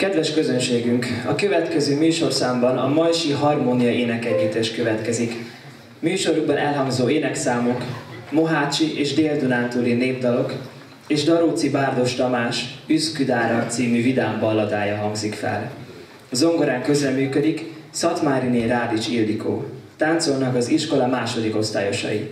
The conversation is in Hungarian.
Kedves közönségünk, a következő műsorszámban a Majsi Harmónia énekegyüttes következik. Műsorukban elhangzó énekszámok, Mohácsi és Dél-Dunántúli népdalok és Daróci Bárdos Tamás Üszküdára című vidám balladája hangzik fel. A zongorán közreműködik Szatmáriné Rádics Ildikó. Táncolnak az iskola második osztályosai.